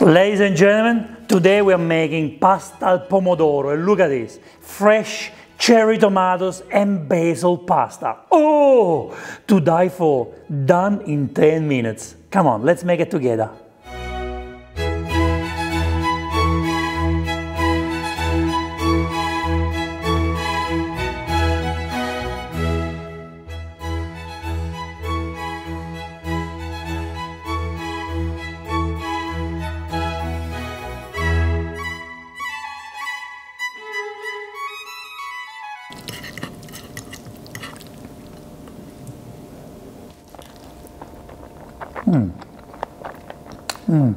Ladies and gentlemen, today we are making pasta al pomodoro and look at this, fresh cherry tomatoes and basil pasta. Oh, to die for, done in 10 minutes. Come on, let's make it together. Mm.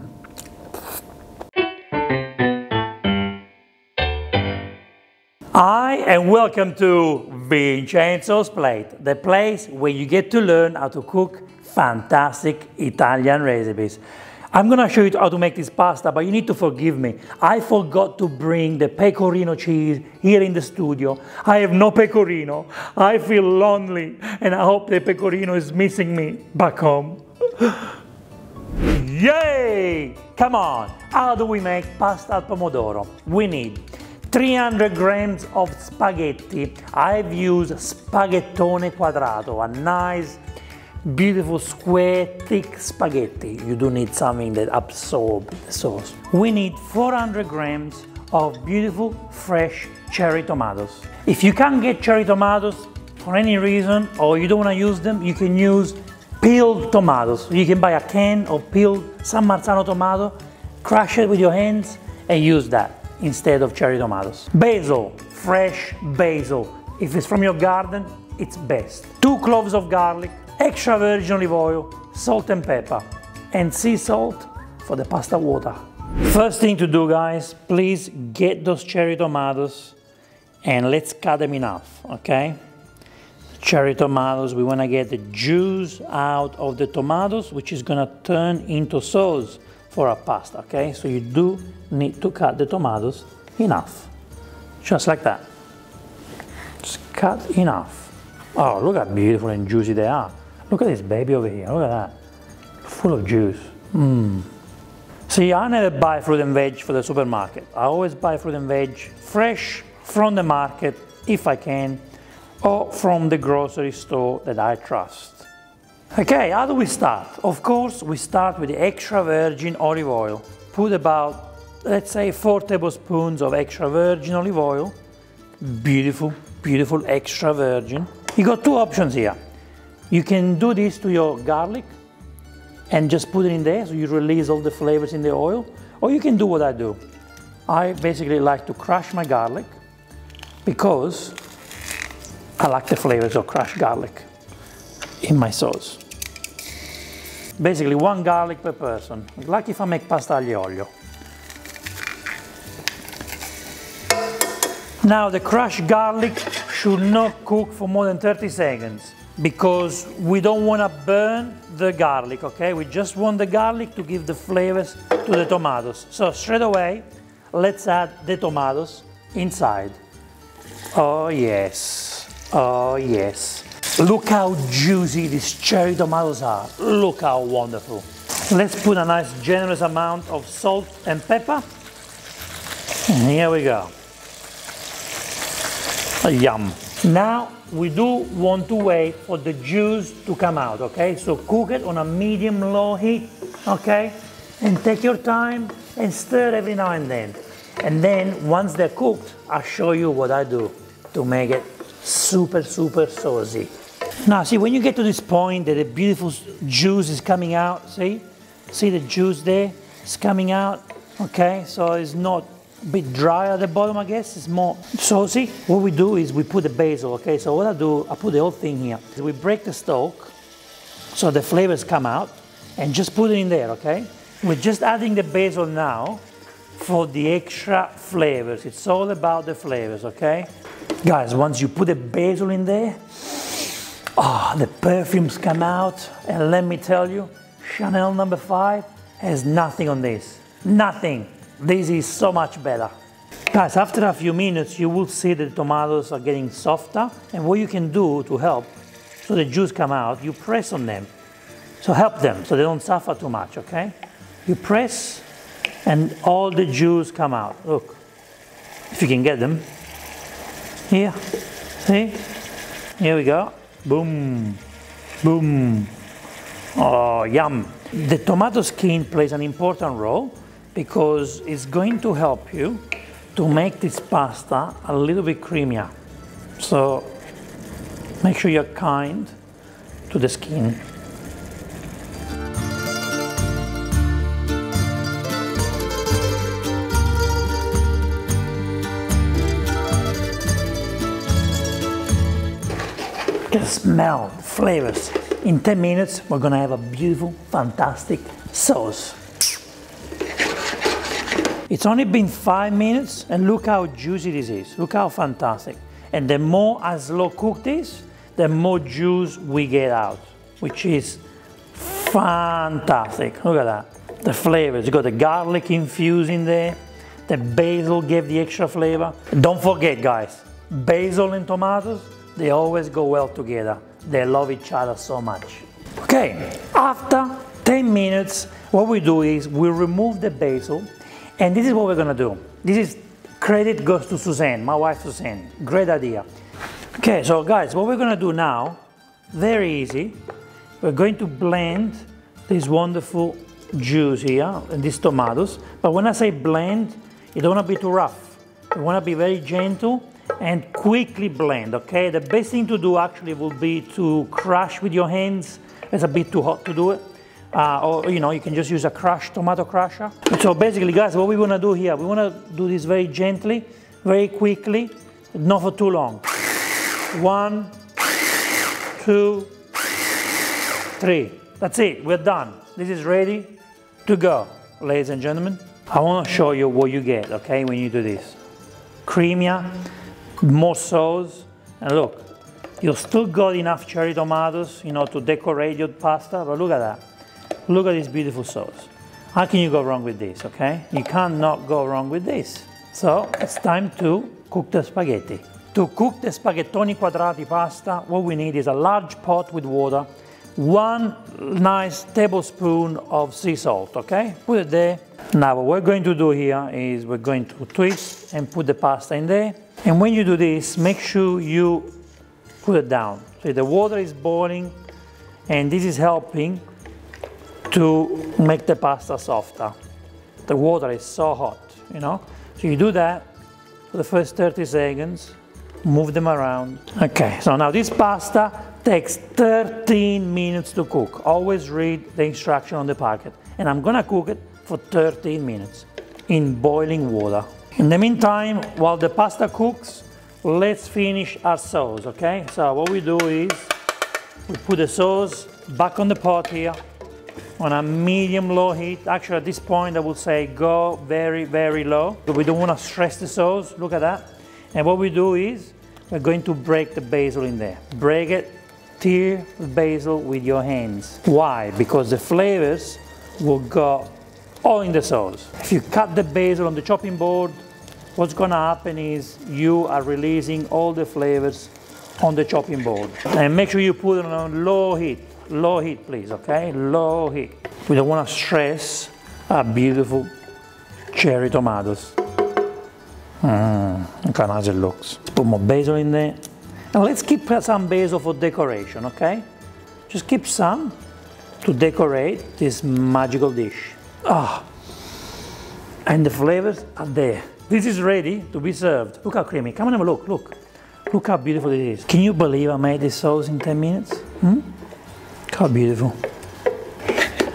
Hi and welcome to Vincenzo's Plate, the place where you get to learn how to cook fantastic Italian recipes. I'm gonna show you how to make this pasta, but you need to forgive me. I forgot to bring the pecorino cheese here in the studio. I have no pecorino. I feel lonely and I hope the pecorino is missing me back home. Yay! Come on! How do we make pasta al pomodoro? We need 300 grams of spaghetti. I've used spaghettone quadrato, a nice, beautiful, square, thick spaghetti. You do need something that absorbs the sauce. We need 400 grams of beautiful, fresh cherry tomatoes. If you can't get cherry tomatoes for any reason or you don't want to use them, you can use peeled tomatoes. You can buy a can of peeled San Marzano tomato, crush it with your hands and use that instead of cherry tomatoes. Basil, fresh basil. If it's from your garden, it's best. Two cloves of garlic, extra virgin olive oil, salt and pepper, and sea salt for the pasta water. First thing to do guys, please get those cherry tomatoes and let's cut them in half, okay? Cherry tomatoes. We want to get the juice out of the tomatoes, which is going to turn into sauce for our pasta, okay? So you do need to cut the tomatoes enough, just like that. Just cut enough. Oh, look how beautiful and juicy they are. Look at this baby over here, look at that. Full of juice. Mmm. See, I never buy fruit and veg for the supermarket. I always buy fruit and veg fresh from the market if I can or from the grocery store that I trust. Okay, how do we start? Of course, we start with the extra virgin olive oil. Put about, let's say, four tablespoons of extra virgin olive oil. Beautiful, beautiful extra virgin. You got two options here. You can do this to your garlic and just put it in there so you release all the flavors in the oil. Or you can do what I do. I basically like to crush my garlic because I like the flavors of crushed garlic in my sauce. Basically one garlic per person, like if I make pasta aglio olio. Now the crushed garlic should not cook for more than 30 seconds because we don't want to burn the garlic, okay? We just want the garlic to give the flavors to the tomatoes. So straight away, let's add the tomatoes inside. Oh yes. Oh yes. Look how juicy these cherry tomatoes are. Look how wonderful. Let's put a nice generous amount of salt and pepper. And here we go. Oh, yum. Now we do want to wait for the juice to come out, okay? So cook it on a medium low heat, okay? And take your time and stir every now and then. And then once they're cooked, I'll show you what I do to make it super, super saucy. Now, see, when you get to this point that the beautiful juice is coming out, see? See the juice there? It's coming out, okay? So it's not a bit dry at the bottom, I guess. It's more saucy. What we do is we put the basil, okay? So what I do, I put the whole thing here. We break the stalk so the flavors come out and just put it in there, okay? We're just adding the basil now for the extra flavors. It's all about the flavors, okay? Guys, once you put the basil in there, oh, the perfumes come out. And let me tell you, Chanel number five has nothing on this. Nothing. This is so much better. Guys, after a few minutes, you will see the tomatoes are getting softer. And what you can do to help so the juice come out, you press on them. So help them so they don't suffer too much, okay? You press and all the juice come out. Look, if you can get them. Here, see? Here we go. Boom, boom. Oh, yum. The tomato skin plays an important role because it's going to help you to make this pasta a little bit creamier. So make sure you're kind to the skin. Can smell the flavors. In 10 minutes, we're gonna have a beautiful, fantastic sauce. It's only been five minutes and look how juicy this is. Look how fantastic. And the more I slow cook this, the more juice we get out, which is fantastic. Look at that. The flavors, you got the garlic infused in there, the basil gave the extra flavor. Don't forget guys, basil and tomatoes, they always go well together. They love each other so much. Okay, after 10 minutes, what we do is we remove the basil and this is what we're gonna do. This is credit goes to Suzanne, my wife Suzanne. Great idea. Okay, so guys, what we're gonna do now, very easy. We're going to blend this wonderful juice here and these tomatoes. But when I say blend, you don't wanna be too rough. You wanna be very gentle and quickly blend, okay? The best thing to do actually would be to crush with your hands. It's a bit too hot to do it. Uh, or, you know, you can just use a crushed tomato crusher. So basically, guys, what we wanna do here, we wanna do this very gently, very quickly, not for too long. One, two, three. That's it, we're done. This is ready to go, ladies and gentlemen. I wanna show you what you get, okay, when you do this. Creamier, more sauce, and look, you still got enough cherry tomatoes, you know, to decorate your pasta, but look at that. Look at this beautiful sauce. How can you go wrong with this, okay? You cannot go wrong with this. So it's time to cook the spaghetti. To cook the spaghettoni quadrati pasta, what we need is a large pot with water, one nice tablespoon of sea salt, okay? Put it there. Now what we're going to do here is we're going to twist and put the pasta in there. And when you do this, make sure you put it down. So the water is boiling and this is helping to make the pasta softer. The water is so hot, you know? So you do that for the first 30 seconds, move them around. Okay, so now this pasta takes 13 minutes to cook. Always read the instruction on the packet. And I'm gonna cook it for 13 minutes in boiling water. In the meantime, while the pasta cooks, let's finish our sauce, okay? So what we do is we put the sauce back on the pot here on a medium low heat. Actually at this point I would say go very, very low. We don't want to stress the sauce, look at that. And what we do is we're going to break the basil in there. Break it, tear the basil with your hands. Why? Because the flavors will go all in the sauce. If you cut the basil on the chopping board, what's gonna happen is you are releasing all the flavors on the chopping board. And make sure you put it on low heat. Low heat, please, okay? Low heat. We don't want to stress our beautiful cherry tomatoes. Mmm, look how nice it looks. Put more basil in there. Now let's keep some basil for decoration, okay? Just keep some to decorate this magical dish. Ah, and the flavors are there. This is ready to be served. Look how creamy. Come on, have a look, look. Look how beautiful it is. Can you believe I made this sauce in 10 minutes? Hmm? How beautiful.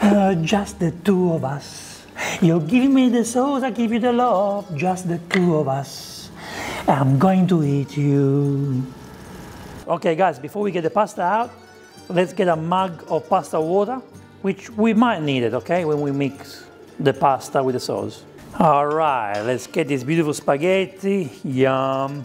Uh, just the two of us. You give me the sauce, I give you the love. Just the two of us. I'm going to eat you. Okay, guys, before we get the pasta out, let's get a mug of pasta water, which we might need it, okay, when we mix the pasta with the sauce. All right, let's get this beautiful spaghetti. Yum.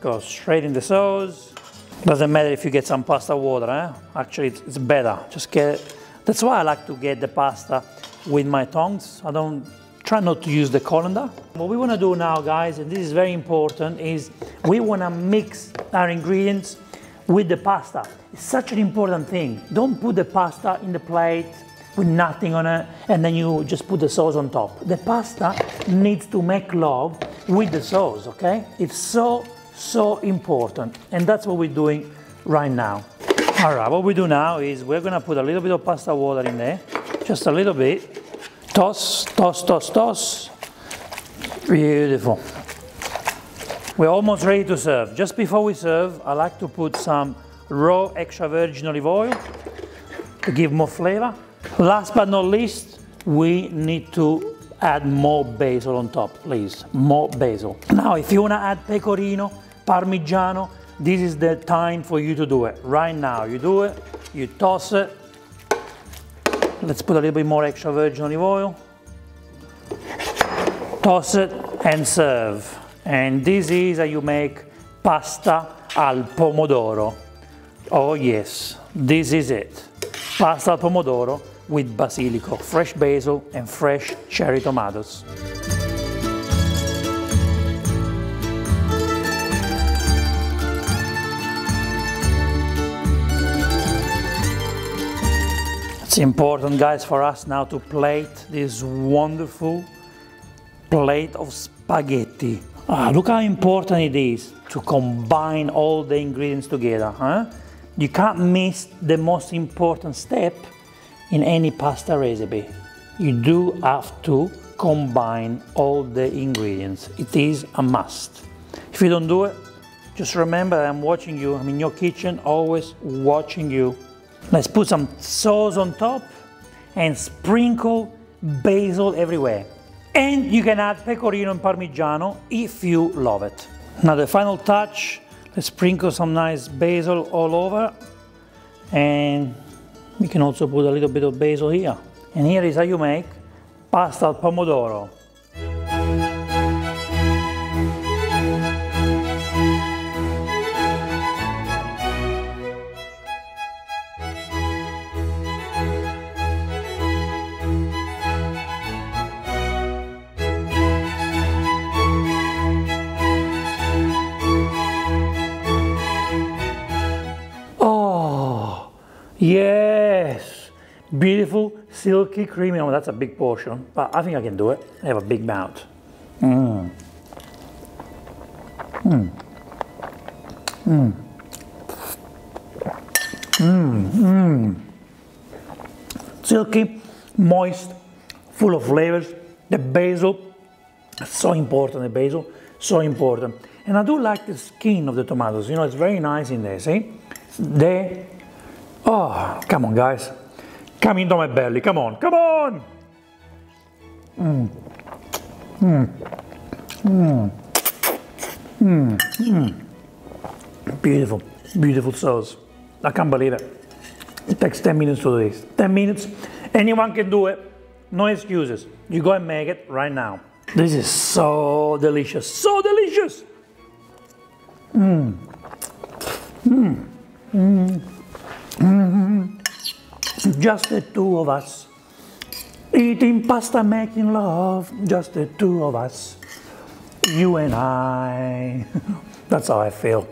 Go straight in the sauce. Doesn't matter if you get some pasta water, eh? Actually, it's, it's better. Just get it. That's why I like to get the pasta with my tongs. I don't try not to use the colander. What we want to do now, guys, and this is very important, is we want to mix our ingredients with the pasta. It's such an important thing. Don't put the pasta in the plate with nothing on it, and then you just put the sauce on top. The pasta needs to make love with the sauce, okay? It's so, so important. And that's what we're doing right now. All right, what we do now is we're gonna put a little bit of pasta water in there, just a little bit. Toss, toss, toss, toss. Beautiful. We're almost ready to serve. Just before we serve, I like to put some raw extra virgin olive oil to give more flavor. Last but not least, we need to add more basil on top, please. More basil. Now, if you wanna add pecorino, parmigiano, this is the time for you to do it. Right now, you do it, you toss it. Let's put a little bit more extra virgin olive oil. Toss it and serve. And this is how you make pasta al pomodoro. Oh yes, this is it. Pasta al pomodoro with basilico, fresh basil and fresh cherry tomatoes. It's important guys for us now to plate this wonderful plate of spaghetti. Ah, look how important it is to combine all the ingredients together. Huh? You can't miss the most important step in any pasta recipe. You do have to combine all the ingredients. It is a must. If you don't do it, just remember I'm watching you. I'm in your kitchen, always watching you. Let's put some sauce on top and sprinkle basil everywhere. And you can add pecorino and parmigiano if you love it. Now the final touch, let's sprinkle some nice basil all over. And we can also put a little bit of basil here. And here is how you make pasta al pomodoro. Beautiful, silky, creamy. Oh, that's a big portion, but I think I can do it. I have a big mouth. Mmm. Mmm. Mmm. Mmm. Mmm. Silky, moist, full of flavors. The basil, so important, the basil, so important. And I do like the skin of the tomatoes. You know, it's very nice in there, see? There Oh, come on, guys. Come into my belly. Come on. Come on. Mmm. Mmm. Mmm. Mmm. Mmm. Beautiful. Beautiful sauce. I can't believe it. It takes 10 minutes to do this. 10 minutes. Anyone can do it. No excuses. You go and make it right now. This is so delicious. So delicious. Mmm. Mmm. Mmm. Just the two of us. Eating pasta, making love. Just the two of us. You and I. That's how I feel.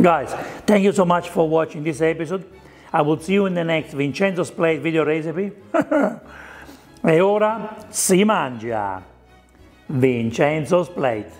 Guys, thank you so much for watching this episode. I will see you in the next Vincenzo's Plate video recipe. e ora si mangia. Vincenzo's Plate.